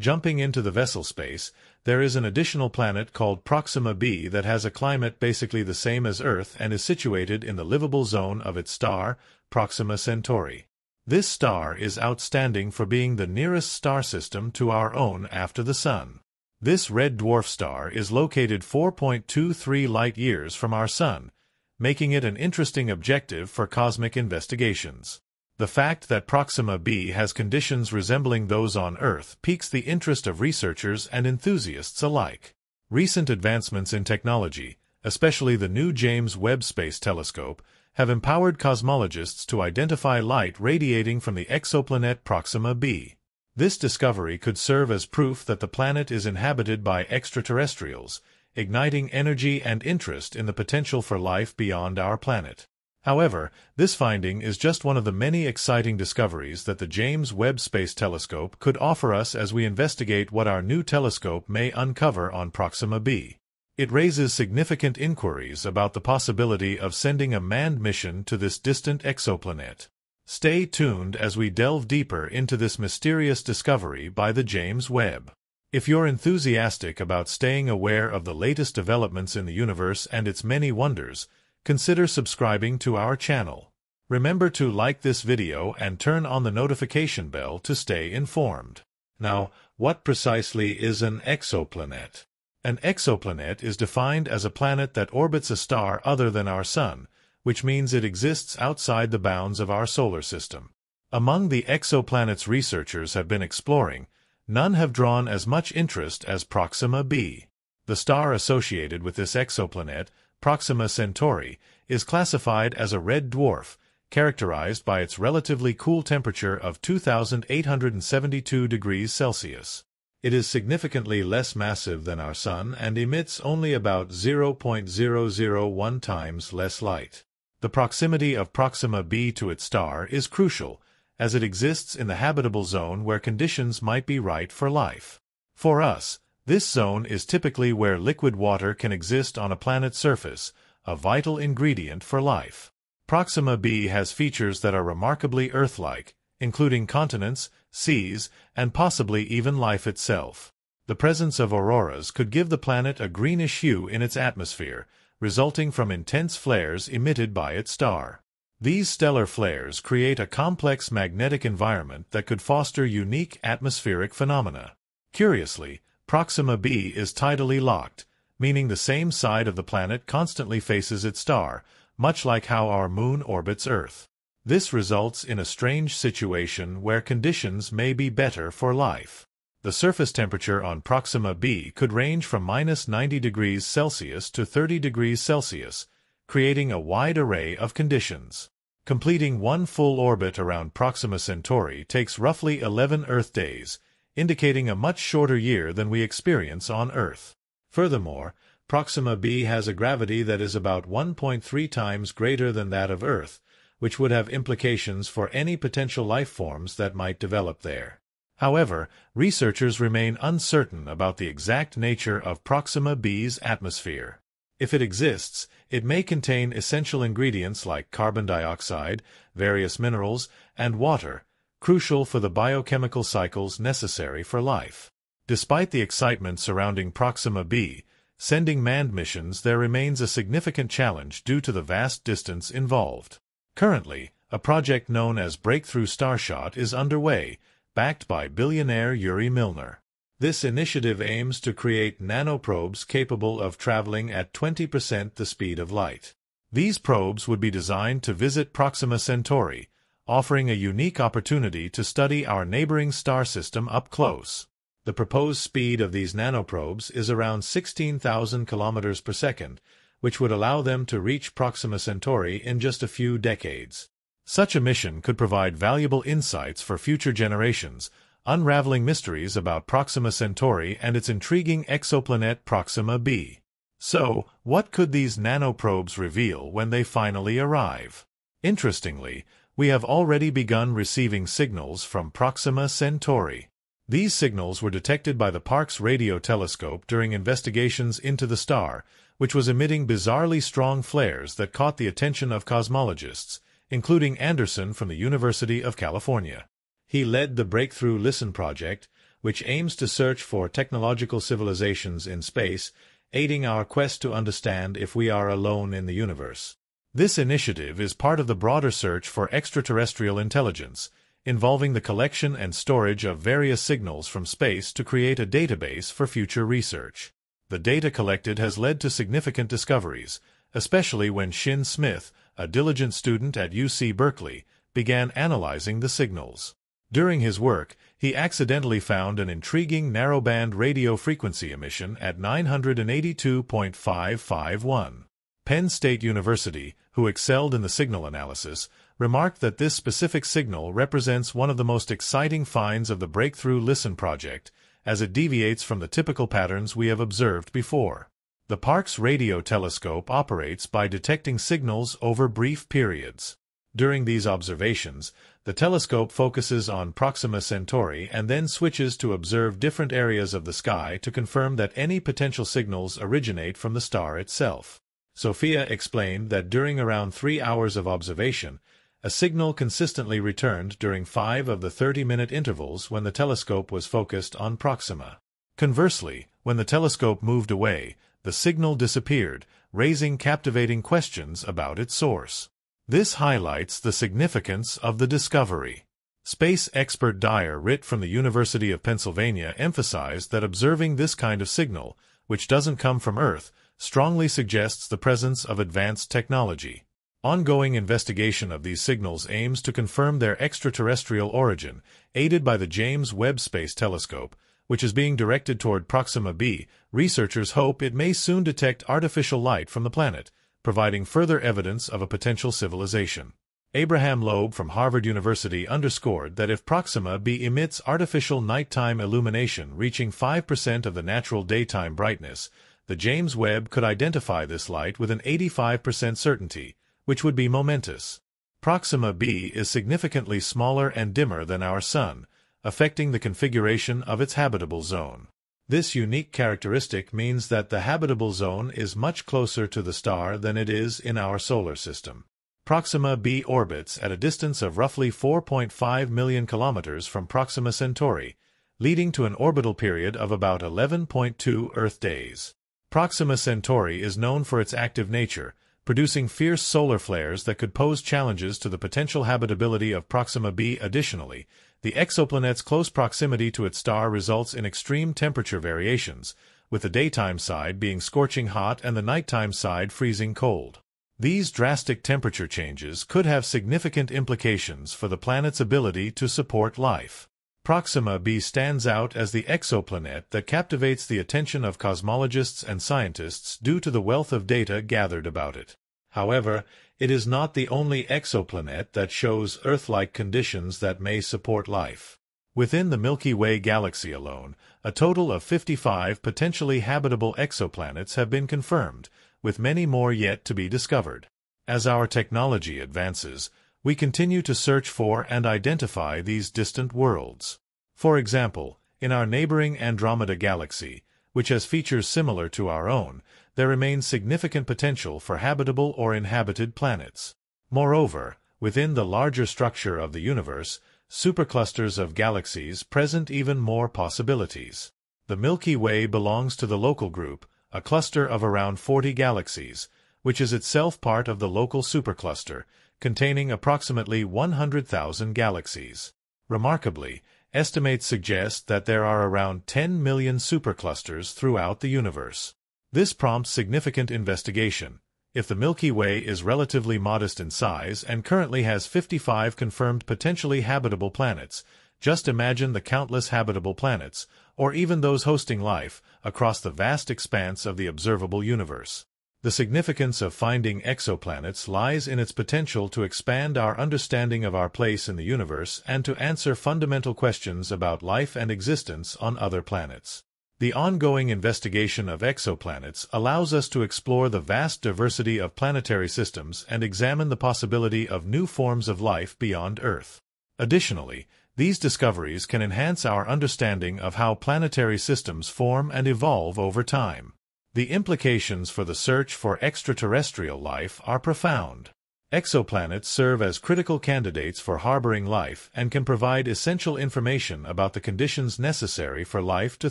Jumping into the vessel space, there is an additional planet called Proxima b that has a climate basically the same as Earth and is situated in the livable zone of its star, Proxima Centauri. This star is outstanding for being the nearest star system to our own after the Sun. This red dwarf star is located 4.23 light-years from our Sun, making it an interesting objective for cosmic investigations. The fact that Proxima b has conditions resembling those on Earth piques the interest of researchers and enthusiasts alike. Recent advancements in technology, especially the new James Webb Space Telescope, have empowered cosmologists to identify light radiating from the exoplanet Proxima b. This discovery could serve as proof that the planet is inhabited by extraterrestrials, igniting energy and interest in the potential for life beyond our planet. However, this finding is just one of the many exciting discoveries that the James Webb Space Telescope could offer us as we investigate what our new telescope may uncover on Proxima b. It raises significant inquiries about the possibility of sending a manned mission to this distant exoplanet. Stay tuned as we delve deeper into this mysterious discovery by the James Webb. If you're enthusiastic about staying aware of the latest developments in the universe and its many wonders, consider subscribing to our channel. Remember to like this video and turn on the notification bell to stay informed. Now, what precisely is an exoplanet? An exoplanet is defined as a planet that orbits a star other than our Sun, which means it exists outside the bounds of our solar system. Among the exoplanets researchers have been exploring, none have drawn as much interest as Proxima b. The star associated with this exoplanet Proxima Centauri, is classified as a red dwarf, characterized by its relatively cool temperature of 2,872 degrees Celsius. It is significantly less massive than our Sun and emits only about 0.001 times less light. The proximity of Proxima b to its star is crucial, as it exists in the habitable zone where conditions might be right for life. For us, this zone is typically where liquid water can exist on a planet's surface, a vital ingredient for life. Proxima b has features that are remarkably Earth-like, including continents, seas, and possibly even life itself. The presence of auroras could give the planet a greenish hue in its atmosphere, resulting from intense flares emitted by its star. These stellar flares create a complex magnetic environment that could foster unique atmospheric phenomena. Curiously, Proxima b is tidally locked, meaning the same side of the planet constantly faces its star, much like how our moon orbits Earth. This results in a strange situation where conditions may be better for life. The surface temperature on Proxima b could range from minus 90 degrees Celsius to 30 degrees Celsius, creating a wide array of conditions. Completing one full orbit around Proxima Centauri takes roughly 11 Earth days, indicating a much shorter year than we experience on Earth. Furthermore, Proxima b has a gravity that is about 1.3 times greater than that of Earth, which would have implications for any potential life forms that might develop there. However, researchers remain uncertain about the exact nature of Proxima b's atmosphere. If it exists, it may contain essential ingredients like carbon dioxide, various minerals, and water, crucial for the biochemical cycles necessary for life. Despite the excitement surrounding Proxima b, sending manned missions there remains a significant challenge due to the vast distance involved. Currently, a project known as Breakthrough Starshot is underway, backed by billionaire Yuri Milner. This initiative aims to create nanoprobes capable of traveling at 20% the speed of light. These probes would be designed to visit Proxima Centauri, offering a unique opportunity to study our neighboring star system up close. The proposed speed of these nanoprobes is around 16,000 kilometers per second, which would allow them to reach Proxima Centauri in just a few decades. Such a mission could provide valuable insights for future generations, unraveling mysteries about Proxima Centauri and its intriguing exoplanet Proxima b. So, what could these nanoprobes reveal when they finally arrive? Interestingly, we have already begun receiving signals from Proxima Centauri. These signals were detected by the Parkes radio telescope during investigations into the star, which was emitting bizarrely strong flares that caught the attention of cosmologists, including Anderson from the University of California. He led the Breakthrough Listen project, which aims to search for technological civilizations in space, aiding our quest to understand if we are alone in the universe. This initiative is part of the broader search for extraterrestrial intelligence, involving the collection and storage of various signals from space to create a database for future research. The data collected has led to significant discoveries, especially when Shin Smith, a diligent student at UC Berkeley, began analyzing the signals. During his work, he accidentally found an intriguing narrowband radio frequency emission at 982.551. Penn State University, who excelled in the signal analysis, remarked that this specific signal represents one of the most exciting finds of the Breakthrough Listen project, as it deviates from the typical patterns we have observed before. The Parkes radio telescope operates by detecting signals over brief periods. During these observations, the telescope focuses on Proxima Centauri and then switches to observe different areas of the sky to confirm that any potential signals originate from the star itself. Sophia explained that during around three hours of observation, a signal consistently returned during five of the 30-minute intervals when the telescope was focused on Proxima. Conversely, when the telescope moved away, the signal disappeared, raising captivating questions about its source. This highlights the significance of the discovery. Space expert Dyer Ritt from the University of Pennsylvania emphasized that observing this kind of signal, which doesn't come from Earth, strongly suggests the presence of advanced technology. Ongoing investigation of these signals aims to confirm their extraterrestrial origin, aided by the James Webb Space Telescope, which is being directed toward Proxima b. Researchers hope it may soon detect artificial light from the planet, providing further evidence of a potential civilization. Abraham Loeb from Harvard University underscored that if Proxima b emits artificial nighttime illumination reaching 5% of the natural daytime brightness, the James Webb could identify this light with an 85% certainty, which would be momentous. Proxima b is significantly smaller and dimmer than our Sun, affecting the configuration of its habitable zone. This unique characteristic means that the habitable zone is much closer to the star than it is in our solar system. Proxima b orbits at a distance of roughly 4.5 million kilometers from Proxima Centauri, leading to an orbital period of about 11.2 Earth days. Proxima Centauri is known for its active nature, producing fierce solar flares that could pose challenges to the potential habitability of Proxima b. Additionally, the exoplanet's close proximity to its star results in extreme temperature variations, with the daytime side being scorching hot and the nighttime side freezing cold. These drastic temperature changes could have significant implications for the planet's ability to support life. Proxima b stands out as the exoplanet that captivates the attention of cosmologists and scientists due to the wealth of data gathered about it. However, it is not the only exoplanet that shows Earth-like conditions that may support life. Within the Milky Way galaxy alone, a total of 55 potentially habitable exoplanets have been confirmed, with many more yet to be discovered. As our technology advances, we continue to search for and identify these distant worlds. For example, in our neighboring Andromeda galaxy, which has features similar to our own, there remains significant potential for habitable or inhabited planets. Moreover, within the larger structure of the universe, superclusters of galaxies present even more possibilities. The Milky Way belongs to the local group, a cluster of around 40 galaxies, which is itself part of the local supercluster, containing approximately 100,000 galaxies. Remarkably, estimates suggest that there are around 10 million superclusters throughout the universe. This prompts significant investigation. If the Milky Way is relatively modest in size and currently has 55 confirmed potentially habitable planets, just imagine the countless habitable planets, or even those hosting life, across the vast expanse of the observable universe. The significance of finding exoplanets lies in its potential to expand our understanding of our place in the universe and to answer fundamental questions about life and existence on other planets. The ongoing investigation of exoplanets allows us to explore the vast diversity of planetary systems and examine the possibility of new forms of life beyond Earth. Additionally, these discoveries can enhance our understanding of how planetary systems form and evolve over time. The implications for the search for extraterrestrial life are profound. Exoplanets serve as critical candidates for harboring life and can provide essential information about the conditions necessary for life to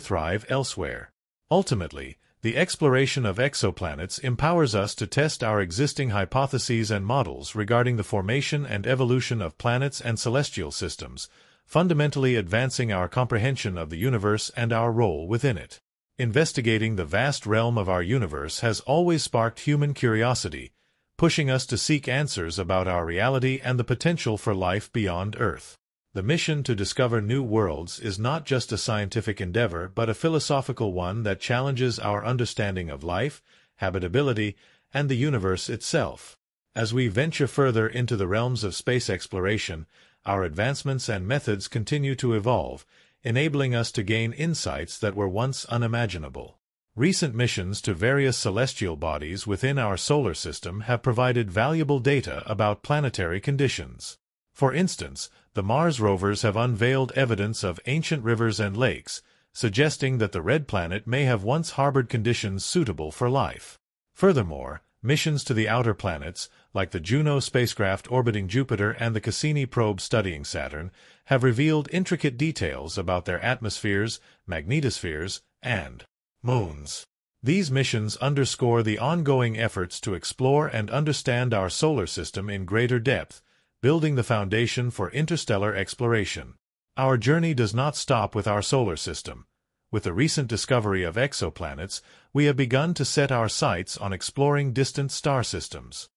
thrive elsewhere. Ultimately, the exploration of exoplanets empowers us to test our existing hypotheses and models regarding the formation and evolution of planets and celestial systems, fundamentally advancing our comprehension of the universe and our role within it. Investigating the vast realm of our universe has always sparked human curiosity, pushing us to seek answers about our reality and the potential for life beyond Earth. The mission to discover new worlds is not just a scientific endeavor but a philosophical one that challenges our understanding of life, habitability, and the universe itself. As we venture further into the realms of space exploration, our advancements and methods continue to evolve, enabling us to gain insights that were once unimaginable. Recent missions to various celestial bodies within our solar system have provided valuable data about planetary conditions. For instance, the Mars rovers have unveiled evidence of ancient rivers and lakes, suggesting that the red planet may have once harbored conditions suitable for life. Furthermore, missions to the outer planets, like the Juno spacecraft orbiting Jupiter and the Cassini probe studying Saturn, have revealed intricate details about their atmospheres, magnetospheres, and moons. These missions underscore the ongoing efforts to explore and understand our solar system in greater depth, building the foundation for interstellar exploration. Our journey does not stop with our solar system. With the recent discovery of exoplanets, we have begun to set our sights on exploring distant star systems.